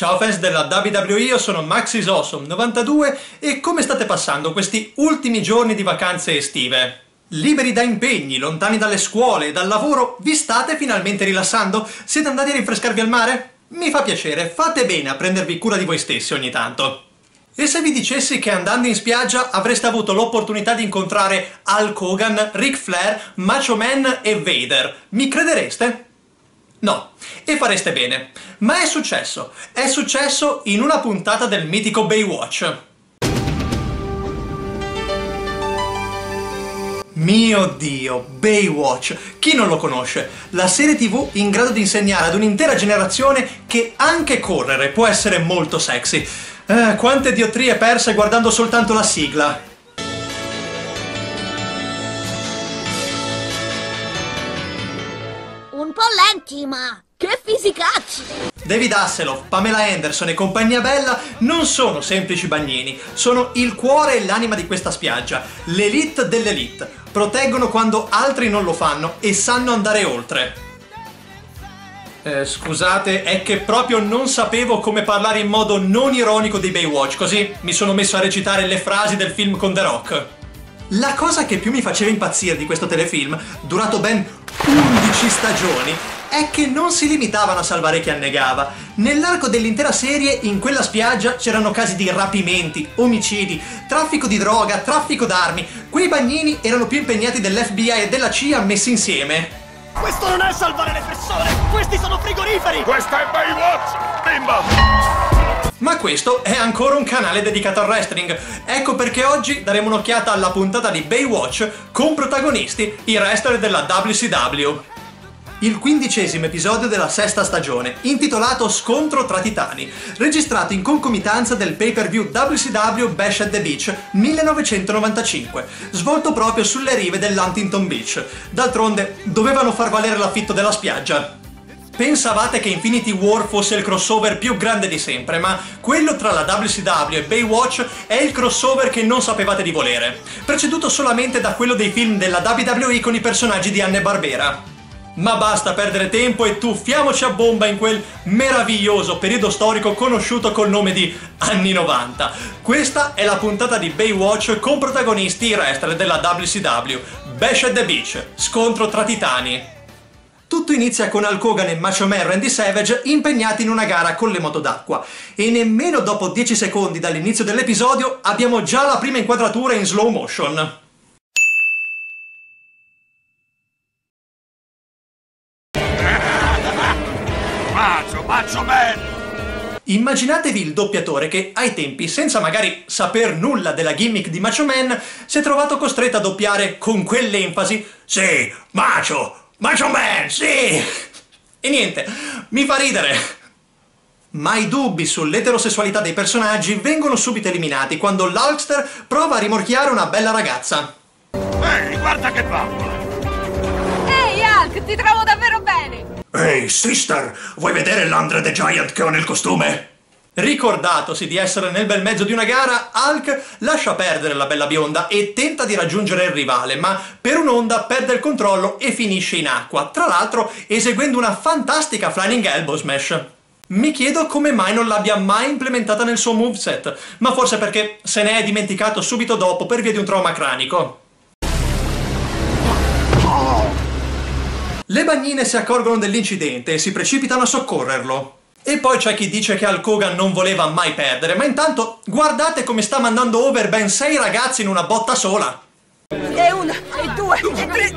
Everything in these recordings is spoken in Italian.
Ciao fans della WWE, io sono Maxis Awesome 92 e come state passando questi ultimi giorni di vacanze estive? Liberi da impegni, lontani dalle scuole e dal lavoro, vi state finalmente rilassando? Siete andati a rinfrescarvi al mare? Mi fa piacere, fate bene a prendervi cura di voi stessi ogni tanto. E se vi dicessi che andando in spiaggia avreste avuto l'opportunità di incontrare Hulk Hogan, Ric Flair, Macho Man e Vader, mi credereste? No, e fareste bene. Ma è successo. È successo in una puntata del mitico Baywatch. Mio Dio, Baywatch! Chi non lo conosce? La serie tv in grado di insegnare ad un'intera generazione che anche correre può essere molto sexy. Eh, quante diottrie perse guardando soltanto la sigla. Lenti, ma che fisicacci! David Hasselhoff, Pamela Anderson e compagnia bella non sono semplici bagnini, sono il cuore e l'anima di questa spiaggia, l'elite dell'elite. Proteggono quando altri non lo fanno e sanno andare oltre. Eh, scusate, è che proprio non sapevo come parlare in modo non ironico di Baywatch, così mi sono messo a recitare le frasi del film con The Rock. La cosa che più mi faceva impazzire di questo telefilm, durato ben 11 stagioni, è che non si limitavano a salvare chi annegava. Nell'arco dell'intera serie, in quella spiaggia, c'erano casi di rapimenti, omicidi, traffico di droga, traffico d'armi. Quei bagnini erano più impegnati dell'FBI e della CIA messi insieme. Questo non è salvare le persone! Questi sono frigoriferi! Questa è Baywatch, bimba! Ma questo è ancora un canale dedicato al wrestling. Ecco perché oggi daremo un'occhiata alla puntata di Baywatch con protagonisti i wrestler della WCW. Il quindicesimo episodio della sesta stagione, intitolato Scontro tra titani, registrato in concomitanza del pay-per-view WCW Bash at the Beach 1995, svolto proprio sulle rive dell'Huntington Beach. D'altronde, dovevano far valere l'affitto della spiaggia. Pensavate che Infinity War fosse il crossover più grande di sempre, ma quello tra la WCW e Baywatch è il crossover che non sapevate di volere, preceduto solamente da quello dei film della WWE con i personaggi di Anne Barbera. Ma basta perdere tempo e tuffiamoci a bomba in quel meraviglioso periodo storico conosciuto col nome di anni 90. Questa è la puntata di Baywatch con protagonisti i wrestler della WCW, Bash at the Beach, scontro tra titani. Tutto inizia con Hulk Hogan e Macho Man Randy Savage impegnati in una gara con le moto d'acqua e nemmeno dopo 10 secondi dall'inizio dell'episodio abbiamo già la prima inquadratura in slow motion. Macho, Macho Man! Immaginatevi il doppiatore che ai tempi, senza magari saper nulla della gimmick di Macho Man, si è trovato costretto a doppiare con quell'enfasi Sì, Macho! Macho Man, sì! E niente, mi fa ridere. Ma i dubbi sull'eterosessualità dei personaggi vengono subito eliminati quando l'Hulkster prova a rimorchiare una bella ragazza. Ehi, guarda che bambola! Ehi Hulk, ti trovo davvero Ehi, sister, vuoi vedere l'Andre the Giant che ho nel costume? Ricordatosi di essere nel bel mezzo di una gara, Hulk lascia perdere la bella bionda e tenta di raggiungere il rivale, ma per un'onda perde il controllo e finisce in acqua, tra l'altro eseguendo una fantastica Flying Elbow Smash. Mi chiedo come mai non l'abbia mai implementata nel suo moveset, ma forse perché se ne è dimenticato subito dopo per via di un trauma cranico. Le bagnine si accorgono dell'incidente e si precipitano a soccorrerlo. E poi c'è chi dice che Hulk Hogan non voleva mai perdere, ma intanto guardate come sta mandando over ben sei ragazzi in una botta sola. E una, e due, e tre!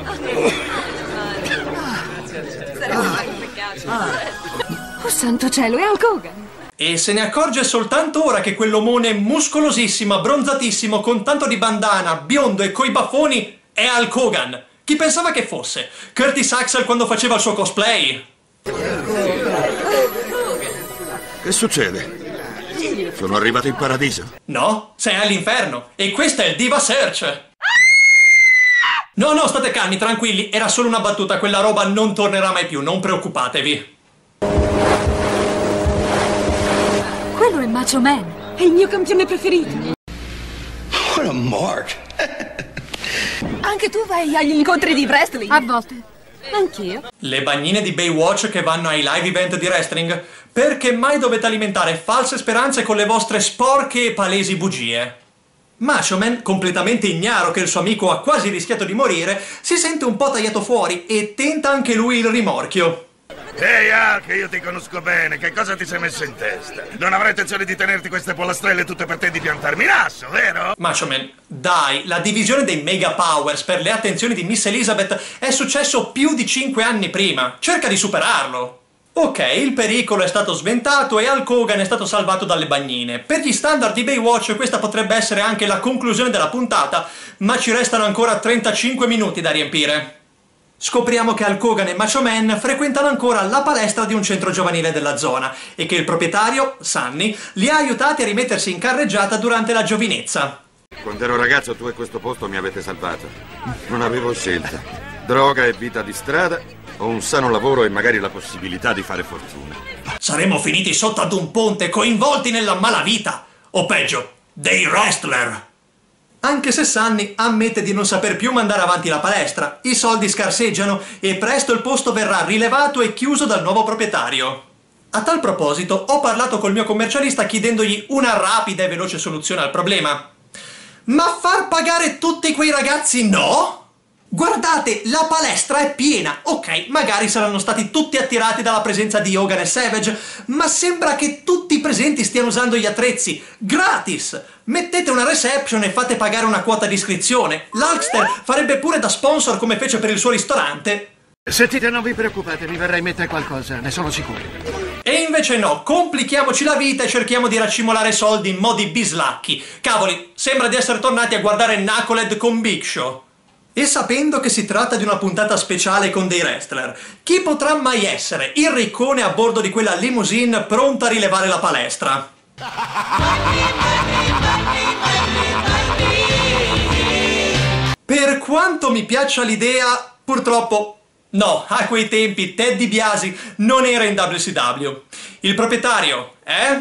Oh santo cielo, è Hulk Hogan! E se ne accorge soltanto ora che quell'omone muscolosissimo, abbronzatissimo, con tanto di bandana, biondo e coi baffoni è Hulk Hogan. Chi pensava che fosse? Curtis Axel quando faceva il suo cosplay? Che succede? Sono arrivato in paradiso. No, sei all'inferno. E questo è il Diva Search. No, no, state calmi, tranquilli. Era solo una battuta, quella roba non tornerà mai più, non preoccupatevi. Quello è Macho Man! È il mio campione preferito! What a mark. Anche tu vai agli incontri di wrestling? A volte. Anch'io. Le bagnine di Baywatch che vanno ai live event di wrestling? Perché mai dovete alimentare false speranze con le vostre sporche e palesi bugie? Macho Man, completamente ignaro che il suo amico ha quasi rischiato di morire, si sente un po' tagliato fuori e tenta anche lui il rimorchio. Ehi Hulk, io ti conosco bene, che cosa ti sei messo in testa? Non avrai intenzione di tenerti queste pollastrelle tutte per te di piantarmi l'asso, vero? Macho Man, dai, la divisione dei Mega Powers per le attenzioni di Miss Elizabeth è successo più di 5 anni prima. Cerca di superarlo. Ok, il pericolo è stato sventato e Hulk Hogan è stato salvato dalle bagnine. Per gli standard di Baywatch questa potrebbe essere anche la conclusione della puntata, ma ci restano ancora 35 minuti da riempire. Scopriamo che Hulk Hogan e Macho Man frequentano ancora la palestra di un centro giovanile della zona e che il proprietario, Sunny, li ha aiutati a rimettersi in carreggiata durante la giovinezza. Quando ero ragazzo tu e questo posto mi avete salvato. Non avevo scelta. Droga e vita di strada o un sano lavoro e magari la possibilità di fare fortuna. Saremmo finiti sotto ad un ponte coinvolti nella malavita, o peggio, dei wrestler. Anche se Sunny ammette di non saper più mandare avanti la palestra, i soldi scarseggiano e presto il posto verrà rilevato e chiuso dal nuovo proprietario. A tal proposito, ho parlato col mio commercialista chiedendogli una rapida e veloce soluzione al problema. Ma far pagare tutti quei ragazzi no? Guardate, la palestra è piena. Ok, magari saranno stati tutti attirati dalla presenza di Hogan e Savage, ma sembra che tutti i presenti stiano usando gli attrezzi. Gratis! Mettete una reception e fate pagare una quota di iscrizione. L'Alkster farebbe pure da sponsor come fece per il suo ristorante. Sentite, non vi preoccupate, mi verrà in mente qualcosa, ne sono sicuro. E invece no, complichiamoci la vita e cerchiamo di raccimolare soldi in modi bislacchi. Cavoli, sembra di essere tornati a guardare Knucklehead con Big Show. E sapendo che si tratta di una puntata speciale con dei wrestler, chi potrà mai essere il riccone a bordo di quella limousine pronta a rilevare la palestra? Per quanto mi piaccia l'idea, purtroppo no, a quei tempi Ted DiBiase non era in WCW. Il proprietario, eh?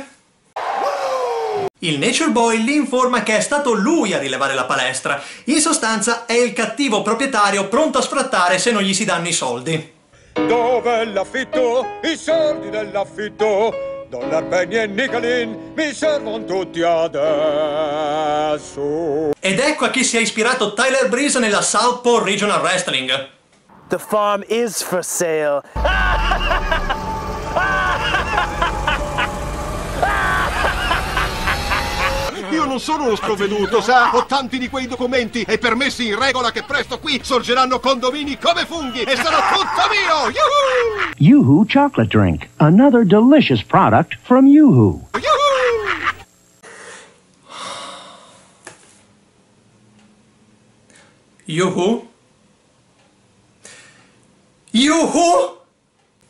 Il Nature Boy li informa che è stato lui a rilevare la palestra. In sostanza è il cattivo proprietario pronto a sfrattare se non gli si danno i soldi. Dove l'affitto? I soldi dell'affitto? Dollar Penny e Nicolin mi servono tutti adesso. Ed ecco a chi si è ispirato Tyler Breeze nella Southpaw Regional Wrestling. The farm is for sale. Io non sono uno sprovveduto, sa? Ho tanti di quei documenti e permessi in regola che presto qui sorgeranno condomini come funghi e sarà tutto mio! Yuhu! Yoo-Hoo chocolate drink, another delicious product from Yoo-Hoo. Yuhu! Yuhu? Yuhu?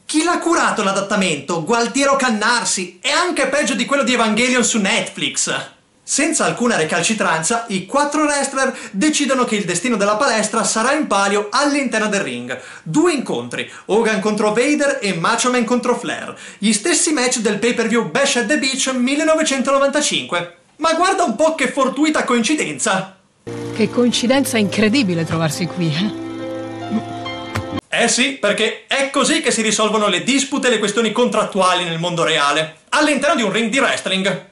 Chi l'ha curato l'adattamento? Gualtiero Cannarsi! È anche peggio di quello di Evangelion su Netflix! Senza alcuna recalcitranza, i quattro wrestler decidono che il destino della palestra sarà in palio all'interno del ring. Due incontri, Hogan contro Vader e Macho Man contro Flair, gli stessi match del pay-per-view Bash at the Beach 1995. Ma guarda un po' che fortuita coincidenza! Che coincidenza incredibile trovarsi qui, eh? Eh sì, perché è così che si risolvono le dispute e le questioni contrattuali nel mondo reale, all'interno di un ring di wrestling.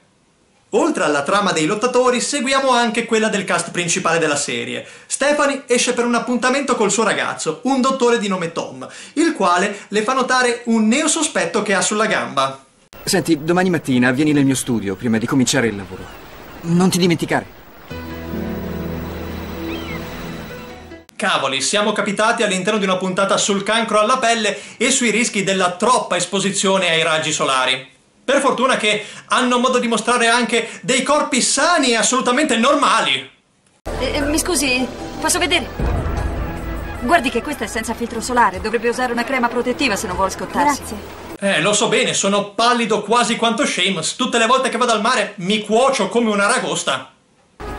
Oltre alla trama dei lottatori, seguiamo anche quella del cast principale della serie. Stephanie esce per un appuntamento col suo ragazzo, un dottore di nome Tom, il quale le fa notare un neo sospetto che ha sulla gamba. Senti, domani mattina vieni nel mio studio prima di cominciare il lavoro. Non ti dimenticare. Cavoli, siamo capitati all'interno di una puntata sul cancro alla pelle e sui rischi della troppa esposizione ai raggi solari. Per fortuna che hanno modo di mostrare anche dei corpi sani e assolutamente normali. Eh, mi scusi, posso vedere? Guardi che questa è senza filtro solare, dovrebbe usare una crema protettiva se non vuole scottarsi. Grazie. Eh, lo so bene, sono pallido quasi quanto Seamus. Tutte le volte che vado al mare mi cuocio come una ragosta.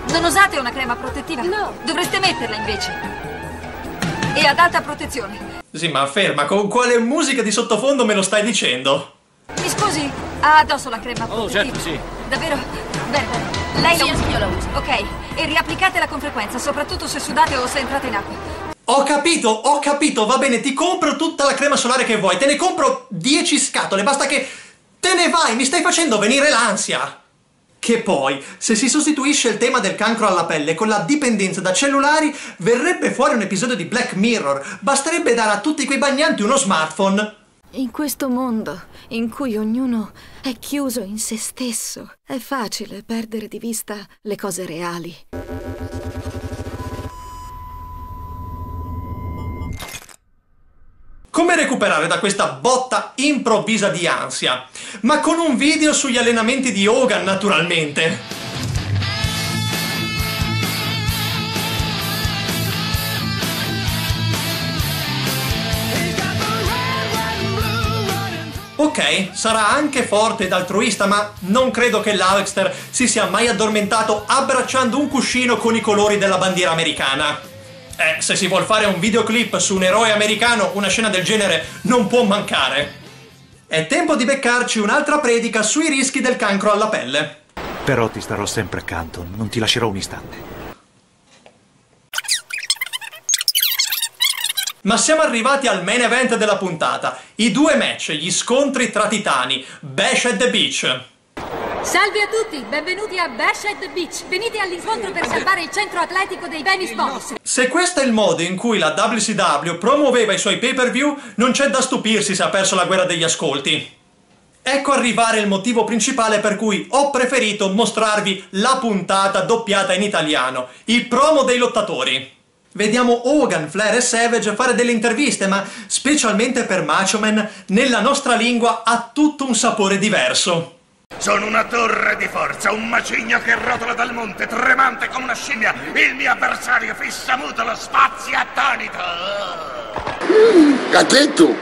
Non usate una crema protettiva? No. Dovreste metterla invece. E ad alta protezione. Sì, ma ferma, con quale musica di sottofondo me lo stai dicendo? Mi scusi, ha addosso la crema Oh, certo, sì. Davvero? Bene, bene. Lei Sì, la usa. io la uso. Ok, e riapplicatela con frequenza, soprattutto se sudate o se entrate in acqua. Ho capito, ho capito, va bene, ti compro tutta la crema solare che vuoi, te ne compro 10 scatole, basta che te ne vai, mi stai facendo venire l'ansia. Che poi, se si sostituisce il tema del cancro alla pelle con la dipendenza da cellulari, verrebbe fuori un episodio di Black Mirror. Basterebbe dare a tutti quei bagnanti uno smartphone. In questo mondo in cui ognuno è chiuso in se stesso, è facile perdere di vista le cose reali. Come recuperare da questa botta improvvisa di ansia? Ma con un video sugli allenamenti di Hogan, naturalmente. Ok, sarà anche forte ed altruista, ma non credo che l'Alexter si sia mai addormentato abbracciando un cuscino con i colori della bandiera americana. Eh, se si vuol fare un videoclip su un eroe americano, una scena del genere non può mancare. È tempo di beccarci un'altra predica sui rischi del cancro alla pelle. Però ti starò sempre accanto, non ti lascerò un istante. Ma siamo arrivati al main event della puntata, i due match, gli scontri tra titani, Bash at the Beach. Salve a tutti, benvenuti a Bash at the Beach. Venite all'incontro per salvare il centro atletico dei Venice Boys. Se questo è il modo in cui la WCW promuoveva i suoi pay-per-view, non c'è da stupirsi se ha perso la guerra degli ascolti. Ecco arrivare il motivo principale per cui ho preferito mostrarvi la puntata doppiata in italiano, il promo dei lottatori. Vediamo Hogan, Flair e Savage fare delle interviste, ma specialmente per Macho Man, nella nostra lingua ha tutto un sapore diverso. Sono una torre di forza, un macigno che rotola dal monte, tremante come una scimmia. Il mio avversario fissa muto lo spazio attonito. Cachetto!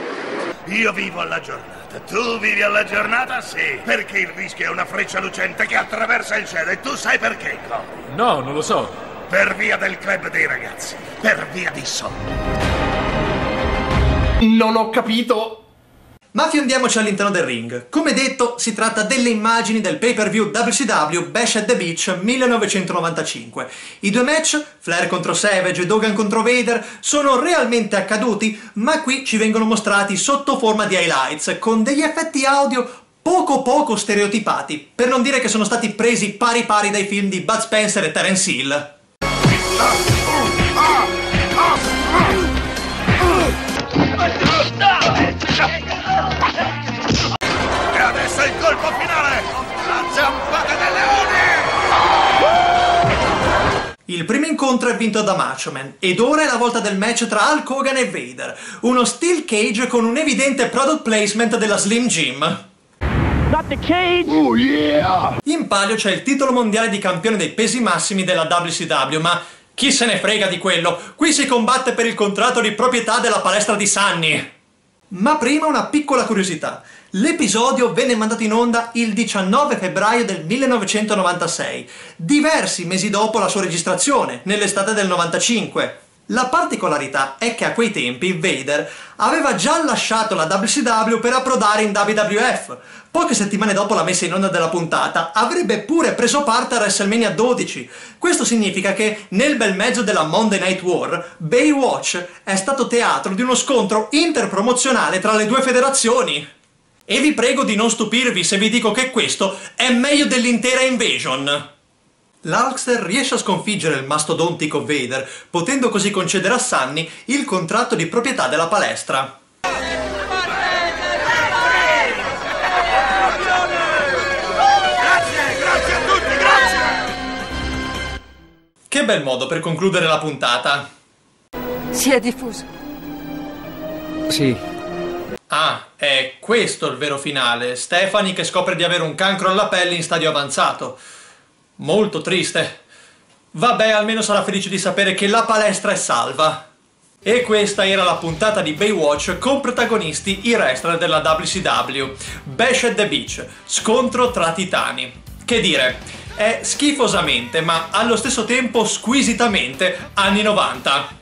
Io vivo alla giornata. Tu vivi alla giornata? Sì. Perché il rischio è una freccia lucente che attraversa il cielo e tu sai perché, Cory? No, non lo so. Per via del club dei ragazzi. Per via di soldi. Non ho capito. Ma fiondiamoci all'interno del ring. Come detto, si tratta delle immagini del pay-per-view WCW Bash at the Beach 1995. I due match, Flair contro Savage e Dogan contro Vader, sono realmente accaduti, ma qui ci vengono mostrati sotto forma di highlights, con degli effetti audio poco poco stereotipati, per non dire che sono stati presi pari pari dai film di Bud Spencer e Terence Hill. E adesso il colpo finale! La zampata del leone! Il primo incontro è vinto da Macho Man ed ora è la volta del match tra Hulk Hogan e Vader, uno steel cage con un evidente product placement della Slim Jim. Not the cage! Oh yeah! In palio c'è il titolo mondiale di campione dei pesi massimi della WCW, ma chi se ne frega di quello? Qui si combatte per il contratto di proprietà della palestra di Sunny. Ma prima una piccola curiosità. L'episodio venne mandato in onda il 19 febbraio del 1996, diversi mesi dopo la sua registrazione, nell'estate del 95. La particolarità è che a quei tempi Vader aveva già lasciato la WCW per approdare in WWF. Poche settimane dopo la messa in onda della puntata avrebbe pure preso parte a WrestleMania 12. Questo significa che nel bel mezzo della Monday Night War, Baywatch è stato teatro di uno scontro interpromozionale tra le due federazioni. E vi prego di non stupirvi se vi dico che questo è meglio dell'intera Invasion. L'Alkster riesce a sconfiggere il mastodontico Vader, potendo così concedere a Sunny il contratto di proprietà della palestra. Grazie, grazie a tutti, grazie! Che bel modo per concludere la puntata. Si è diffuso. Sì. Ah, è questo il vero finale. Stephanie che scopre di avere un cancro alla pelle in stadio avanzato. Molto triste. Vabbè, almeno sarà felice di sapere che la palestra è salva. E questa era la puntata di Baywatch con protagonisti i wrestler della WCW. Bash at the Beach, scontro tra titani. Che dire, è schifosamente, ma allo stesso tempo squisitamente anni 90.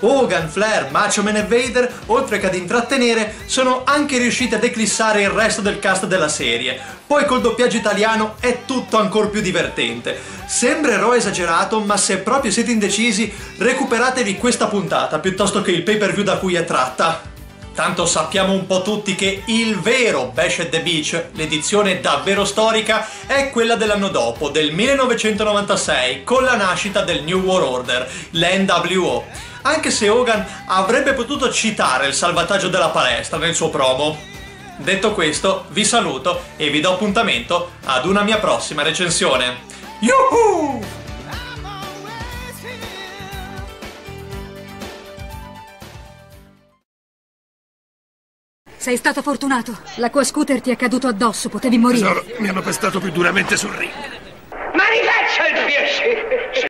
Hogan, Flair, Macho Man e Vader, oltre che ad intrattenere, sono anche riusciti ad eclissare il resto del cast della serie. Poi col doppiaggio italiano è tutto ancora più divertente. Sembrerò esagerato, ma se proprio siete indecisi, recuperatevi questa puntata piuttosto che il pay per view da cui è tratta. Tanto sappiamo un po' tutti che il vero Bash at the Beach, l'edizione davvero storica, è quella dell'anno dopo, del 1996, con la nascita del New World Order, l'NWO. Anche se Hogan avrebbe potuto citare il salvataggio della palestra nel suo promo. Detto questo, vi saluto e vi do appuntamento ad una mia prossima recensione. Yuhu! Sei stato fortunato. L'acqua scooter ti è caduto addosso, potevi morire. Tesoro, mi hanno pestato più duramente sul ring. Ma rifaccia il piacere!